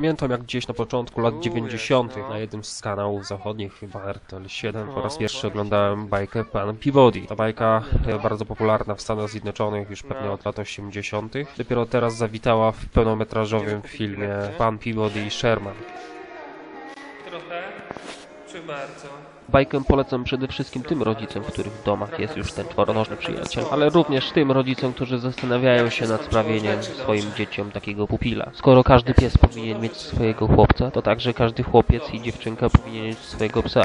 Pamiętam jak gdzieś na początku lat 90. na jednym z kanałów zachodnich, chyba RTL 7, po raz pierwszy oglądałem bajkę Pan Peabody. Ta bajka e, bardzo popularna w Stanach Zjednoczonych już pewnie od lat 80. Dopiero teraz zawitała w pełnometrażowym filmie Pan Peabody i Sherman. Trochę? Bajkę polecam przede wszystkim tym rodzicom, w których domach jest już ten czworonożny przyjaciel, ale również tym rodzicom, którzy zastanawiają się nad sprawieniem swoim dzieciom takiego pupila. Skoro każdy pies powinien mieć swojego chłopca, to także każdy chłopiec i dziewczynka powinien mieć swojego psa.